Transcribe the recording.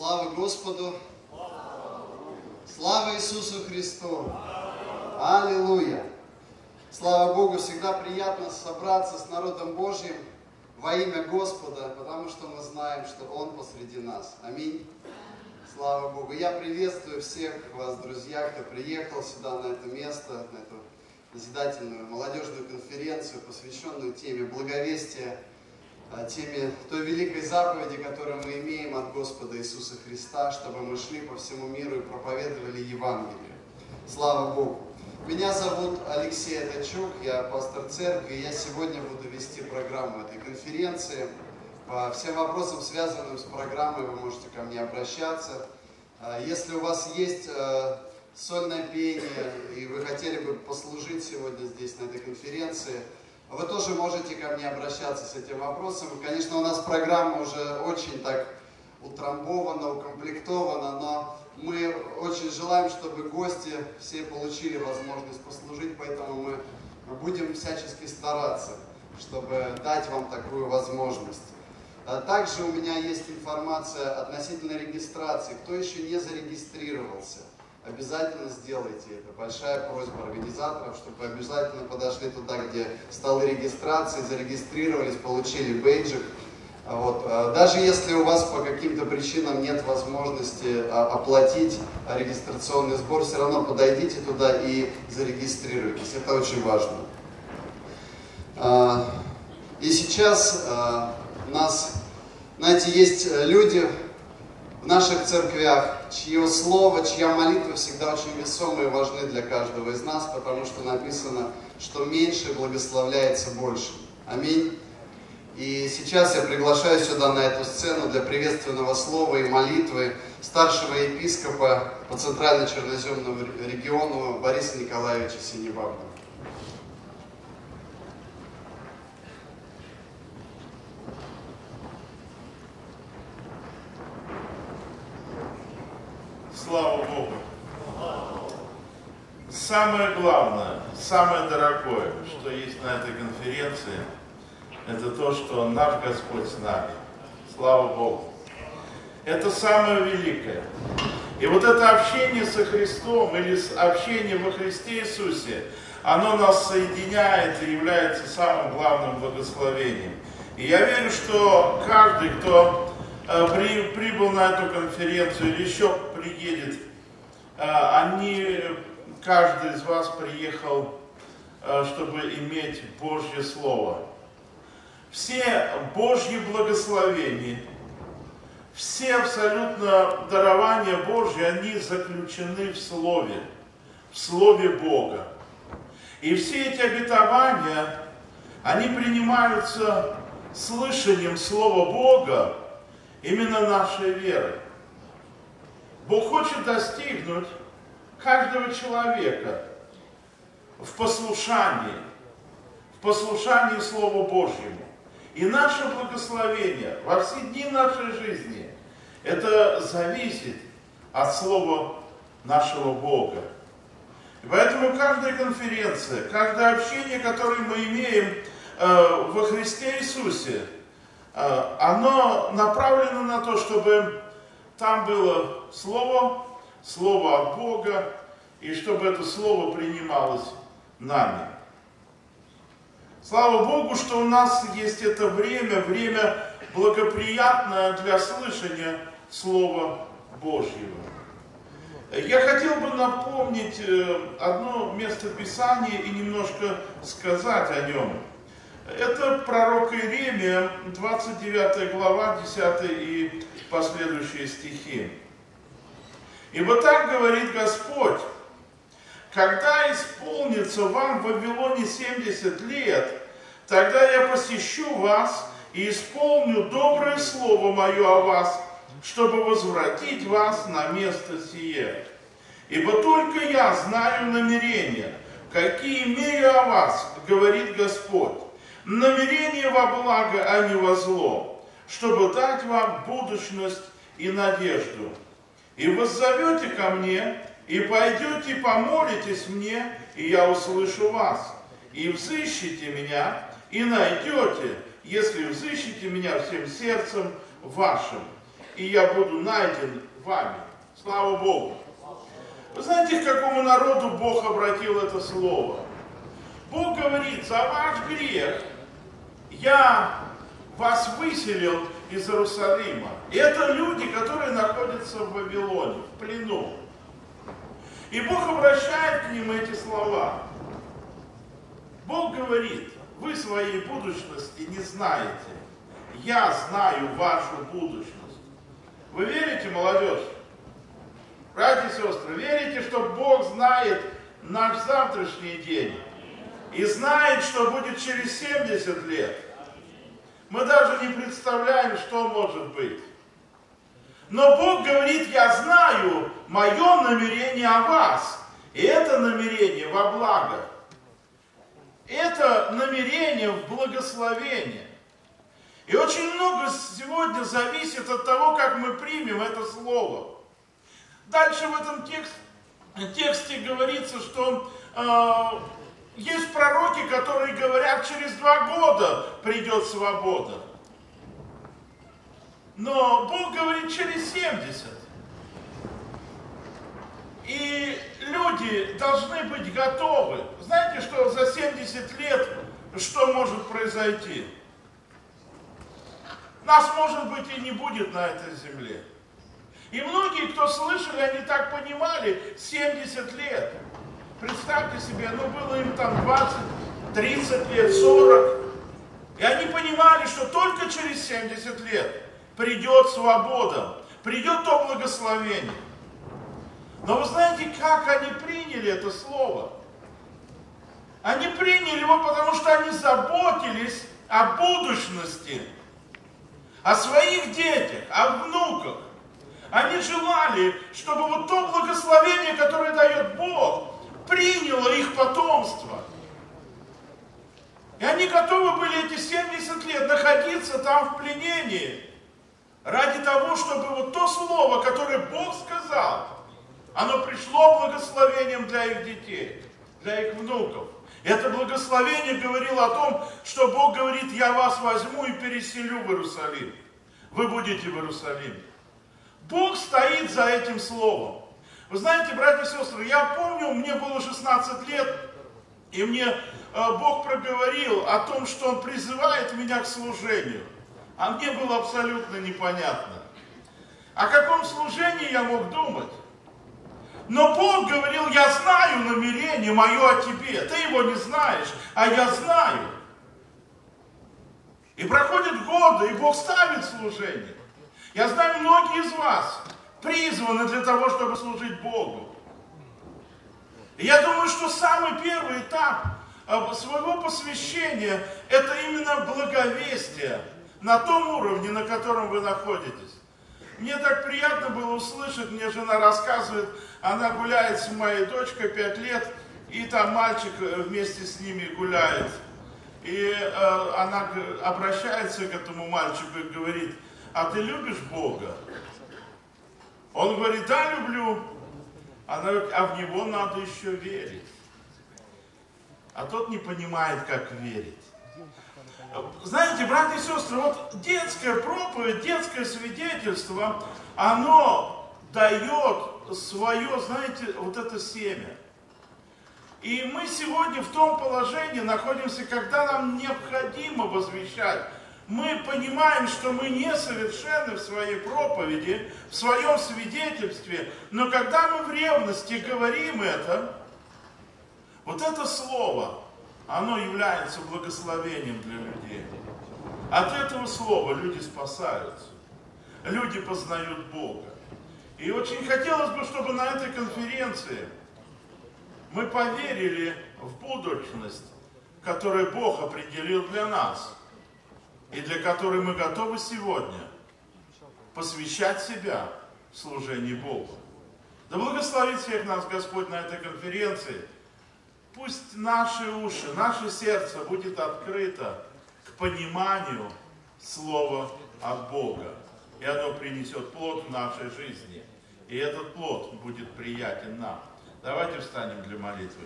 Слава Господу! Слава Иисусу Христу! Аллилуйя! Слава Богу, всегда приятно собраться с народом Божьим во имя Господа, потому что мы знаем, что Он посреди нас. Аминь. Слава Богу. Я приветствую всех вас, друзья, кто приехал сюда, на это место, на эту назидательную молодежную конференцию, посвященную теме благовестия, теме той великой заповеди, которую мы имеем от Господа Иисуса Христа, чтобы мы шли по всему миру и проповедовали Евангелие. Слава Богу. Меня зовут Алексей Атачук, я пастор церкви, и я сегодня буду вести программу этой конференции. По всем вопросам, связанным с программой, вы можете ко мне обращаться. А, если у вас есть а, сольное пение, и вы хотели бы послужить сегодня здесь, на этой конференции, вы тоже можете ко мне обращаться с этим вопросом. Конечно, у нас программа уже очень так утрамбована, укомплектована, но мы очень желаем, чтобы гости все получили возможность послужить, поэтому мы будем всячески стараться, чтобы дать вам такую возможность. А также у меня есть информация относительно регистрации. Кто еще не зарегистрировался, обязательно сделайте это. Большая просьба организаторов, чтобы обязательно подошли туда, где столы регистрации, зарегистрировались, получили бейджик. Вот. А даже если у вас по каким-то причинам нет возможности а, оплатить регистрационный сбор, все равно подойдите туда и зарегистрируйтесь. Это очень важно. А, и сейчас у нас, знаете, есть люди в наших церквях, чье слово, чья молитва всегда очень весомые и важны для каждого из нас, потому что написано, что меньше благословляется больше. Аминь. И сейчас я приглашаю сюда на эту сцену для приветственного слова и молитвы старшего епископа по Центрально-Черноземному региону Бориса Николаевича Синебабна. Слава Богу! Самое главное, самое дорогое, что есть на этой конференции – это то, что наш Господь с нами. Слава Богу. Это самое великое. И вот это общение со Христом или общение во Христе Иисусе, оно нас соединяет и является самым главным благословением. И я верю, что каждый, кто э, при, прибыл на эту конференцию или еще приедет, э, они, каждый из вас приехал, э, чтобы иметь Божье Слово все Божьи благословения, все абсолютно дарования Божьи, они заключены в Слове, в Слове Бога. И все эти обетования, они принимаются слышанием Слова Бога, именно нашей верой. Бог хочет достигнуть каждого человека в послушании, в послушании Слову Божьему. И наше благословение во все дни нашей жизни, это зависит от слова нашего Бога. И поэтому каждая конференция, каждое общение, которое мы имеем э, во Христе Иисусе, э, оно направлено на то, чтобы там было Слово, Слово от Бога, и чтобы это Слово принималось нами. Слава Богу, что у нас есть это время, время благоприятное для слышания Слова Божьего. Я хотел бы напомнить э, одно место Писания и немножко сказать о нем. Это пророк Иеремия, 29 глава, 10 и последующие стихи. И вот так говорит Господь, когда исполнится вам в Вавилоне 70 лет, тогда я посещу вас и исполню доброе слово мое о вас, чтобы возвратить вас на место сие. Ибо только я знаю намерения, какие имею о вас, говорит Господь. Намерение во благо, а не во зло, чтобы дать вам будущность и надежду. И воззовете ко мне, и пойдете помолитесь мне, и я услышу вас. И взыщите меня, и найдете, если взыщите меня всем сердцем вашим. и я буду найден вами. Слава Богу. Вы знаете, к какому народу Бог обратил это слово? Бог говорит, за ваш грех я вас выселил из Иерусалима. И это люди, которые находятся в Вавилоне, в плену. И Бог обращает к ним эти слова. Бог говорит, вы своей будущности не знаете. Я знаю вашу будущность. Вы верите, молодежь? Братья и сестры, верите, что Бог знает наш завтрашний день и знает, что будет через 70 лет? Мы даже не представляем, что может быть. Но Бог говорит, я знаю мое намерение о вас. И это намерение во благо. Это намерение в благословение. И очень много сегодня зависит от того, как мы примем это слово. Дальше в этом текст, тексте говорится, что э, есть пророки, которые говорят, через два года придет свобода. Но Бог говорит через 70. И люди должны быть готовы. Знаете, что за 70 лет что может произойти? Нас, может быть, и не будет на этой земле. И многие, кто слышали, они так понимали, 70 лет. Представьте себе, ну было им там 20, 30 лет, 40. И они понимали, что только через 70 лет придет свобода, придет то благословение. Но вы знаете, как они приняли это слово? Они приняли его, потому что они заботились о будущности, о своих детях, о внуках. Они желали, чтобы вот то благословение, которое дает Бог, приняло их потомство. И они готовы были эти 70 лет находиться там в пленении, ради того, чтобы вот то слово, которое Бог сказал, оно пришло благословением для их детей, для их внуков. Это благословение говорило о том, что Бог говорит, я вас возьму и переселю в Иерусалим. Вы будете в Иерусалиме. Бог стоит за этим словом. Вы знаете, братья и сестры, я помню, мне было 16 лет, и мне э, Бог проговорил о том, что Он призывает меня к служению. А мне было абсолютно непонятно. О каком служении я мог думать? Но Бог говорил, я знаю намерение мое о тебе. Ты его не знаешь, а я знаю. И проходят годы, и Бог ставит служение. Я знаю, многие из вас призваны для того, чтобы служить Богу. И я думаю, что самый первый этап э, своего посвящения – это именно благовестие на том уровне, на котором вы находитесь. Мне так приятно было услышать, мне жена рассказывает, она гуляет с моей дочкой 5 лет, и там мальчик э, вместе с ними гуляет. И э, она обращается к этому мальчику и говорит, а ты любишь Бога? Он говорит, да, люблю. Она говорит, а в Него надо еще верить. А тот не понимает, как верить. Знаете, братья и сестры, вот детская проповедь, детское свидетельство, оно дает свое, знаете, вот это семя. И мы сегодня в том положении находимся, когда нам необходимо возвещать. Мы понимаем, что мы несовершенны в своей проповеди, в своем свидетельстве, но когда мы в ревности говорим это, вот это слово, оно является благословением для людей. От этого слова люди спасаются. Люди познают Бога. И очень хотелось бы, чтобы на этой конференции мы поверили в будущность, которую Бог определил для нас, и для которой мы готовы сегодня посвящать себя служению Богу. Да благословит всех нас Господь на этой конференции – Пусть наши уши, наше сердце будет открыто к пониманию Слова от Бога. И оно принесет плод в нашей жизни. И этот плод будет приятен нам. Давайте встанем для молитвы.